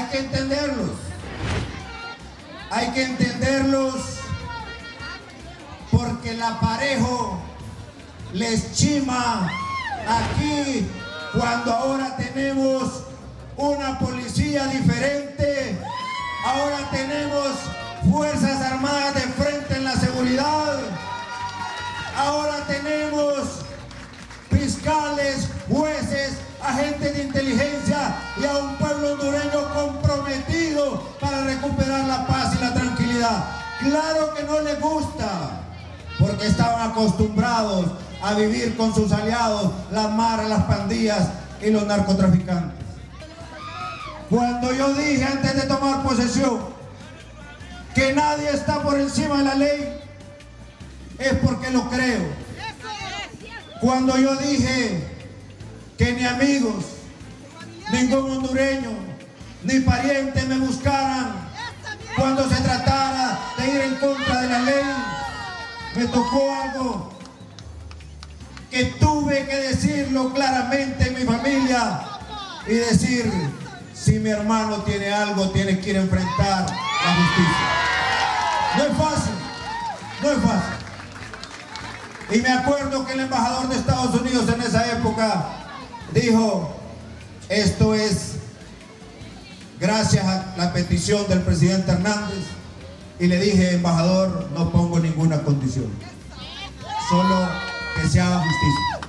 hay que entenderlos. Hay que entenderlos porque el aparejo les chima aquí cuando ahora tenemos una policía diferente, ahora tenemos Fuerzas Armadas de frente en la seguridad, ahora tenemos fiscales, jueces, agentes de inteligencia Claro que no les gusta, porque estaban acostumbrados a vivir con sus aliados, las maras, las pandillas y los narcotraficantes. Cuando yo dije antes de tomar posesión que nadie está por encima de la ley, es porque lo creo. Cuando yo dije que ni amigos, ningún hondureño, ni pariente me buscaran cuando se tratara me tocó algo que tuve que decirlo claramente en mi familia y decir, si mi hermano tiene algo, tiene que ir a enfrentar la justicia. No es fácil, no es fácil. Y me acuerdo que el embajador de Estados Unidos en esa época dijo, esto es gracias a la petición del presidente Hernández. Y le dije, embajador, no pongo ninguna condición. Solo que se haga justicia.